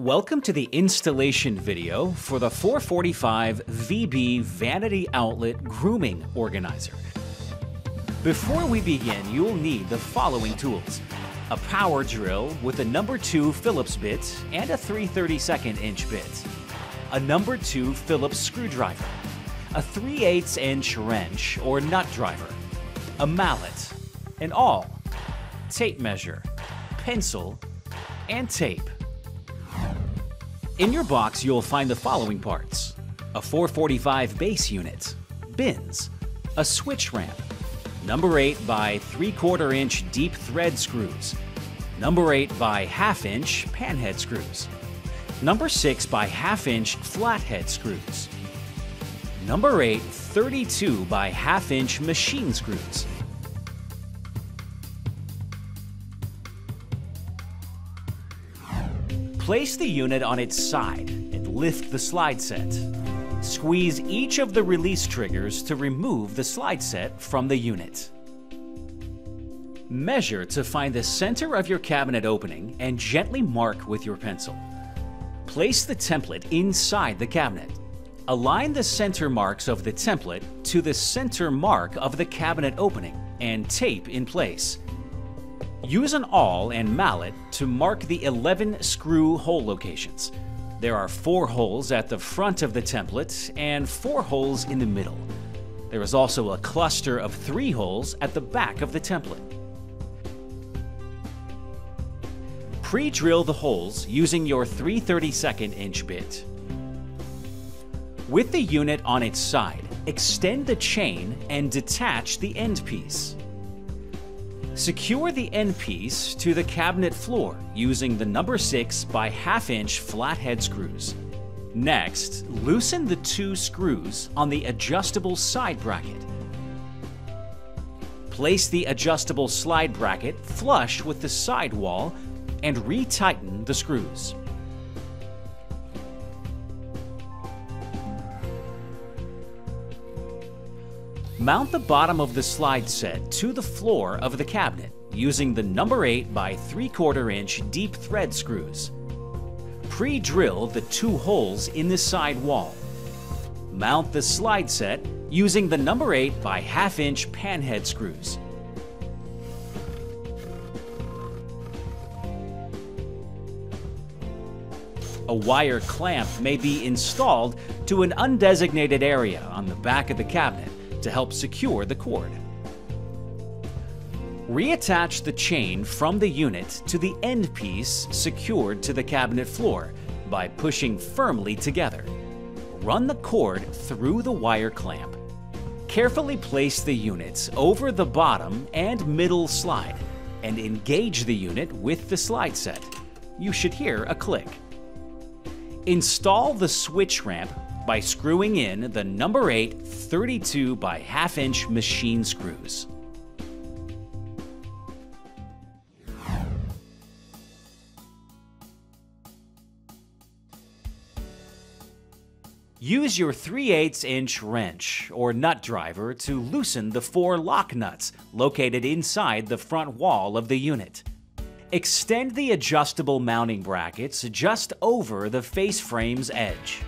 Welcome to the installation video for the 445 VB Vanity Outlet Grooming Organizer. Before we begin, you'll need the following tools. A power drill with a number 2 Phillips bit and a 3 32nd inch bit. A number 2 Phillips screwdriver. A 3 8 inch wrench or nut driver. A mallet. An awl. Tape measure. Pencil. And tape. In your box, you'll find the following parts. A 445 base unit, bins, a switch ramp, number 8 by 3 quarter inch deep thread screws, number 8 by half inch panhead screws, number 6 by half inch flathead screws, number 8 32 by half inch machine screws, Place the unit on its side and lift the slide set. Squeeze each of the release triggers to remove the slide set from the unit. Measure to find the center of your cabinet opening and gently mark with your pencil. Place the template inside the cabinet. Align the center marks of the template to the center mark of the cabinet opening and tape in place. Use an awl and mallet to mark the 11 screw hole locations. There are four holes at the front of the template and four holes in the middle. There is also a cluster of three holes at the back of the template. Pre-drill the holes using your 3 32nd inch bit. With the unit on its side, extend the chain and detach the end piece. Secure the end piece to the cabinet floor using the number 6 by half inch flathead screws. Next, loosen the two screws on the adjustable side bracket. Place the adjustable slide bracket flush with the side wall and retighten the screws. Mount the bottom of the slide set to the floor of the cabinet using the number 8 by 3 quarter inch deep thread screws. Pre-drill the two holes in the side wall. Mount the slide set using the number 8 by half inch panhead screws. A wire clamp may be installed to an undesignated area on the back of the cabinet to help secure the cord. Reattach the chain from the unit to the end piece secured to the cabinet floor by pushing firmly together. Run the cord through the wire clamp. Carefully place the units over the bottom and middle slide and engage the unit with the slide set. You should hear a click. Install the switch ramp by screwing in the number 8 32 by half inch machine screws. Use your 3 8 inch wrench or nut driver to loosen the four lock nuts located inside the front wall of the unit. Extend the adjustable mounting brackets just over the face frame's edge.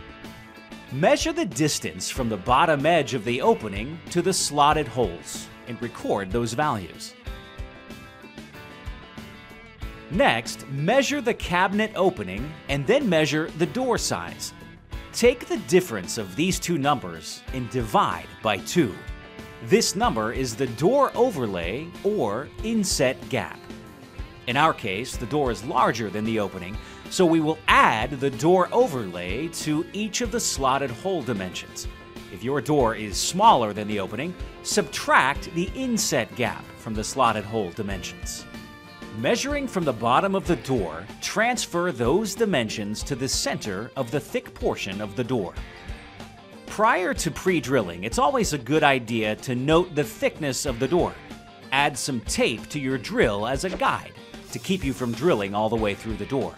Measure the distance from the bottom edge of the opening to the slotted holes and record those values. Next, measure the cabinet opening and then measure the door size. Take the difference of these two numbers and divide by 2. This number is the door overlay or inset gap. In our case, the door is larger than the opening, so we will add the door overlay to each of the slotted hole dimensions. If your door is smaller than the opening, subtract the inset gap from the slotted hole dimensions. Measuring from the bottom of the door, transfer those dimensions to the center of the thick portion of the door. Prior to pre-drilling, it's always a good idea to note the thickness of the door. Add some tape to your drill as a guide to keep you from drilling all the way through the door.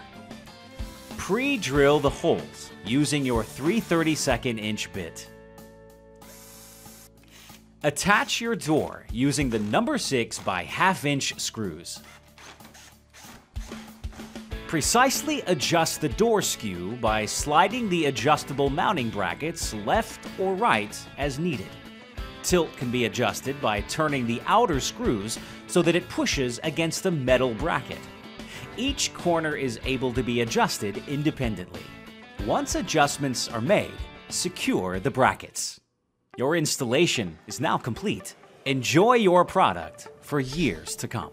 Pre-drill the holes using your 3 32nd inch bit. Attach your door using the number 6 by half inch screws. Precisely adjust the door skew by sliding the adjustable mounting brackets left or right as needed. Tilt can be adjusted by turning the outer screws so that it pushes against the metal bracket. Each corner is able to be adjusted independently. Once adjustments are made, secure the brackets. Your installation is now complete. Enjoy your product for years to come.